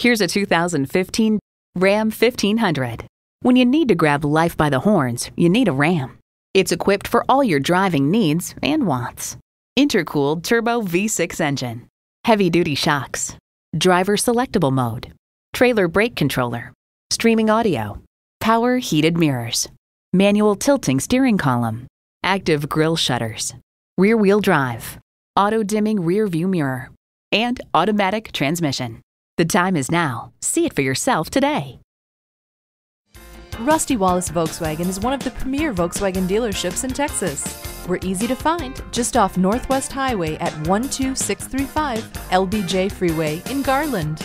Here's a 2015 Ram 1500. When you need to grab life by the horns, you need a Ram. It's equipped for all your driving needs and wants. Intercooled turbo V6 engine, heavy duty shocks, driver selectable mode, trailer brake controller, streaming audio, power heated mirrors, manual tilting steering column, active grille shutters, rear wheel drive, auto dimming rear view mirror, and automatic transmission. The time is now. See it for yourself today. Rusty Wallis Volkswagen is one of the premier Volkswagen dealerships in Texas. We're easy to find just off Northwest Highway at 12635 LBJ Freeway in Garland.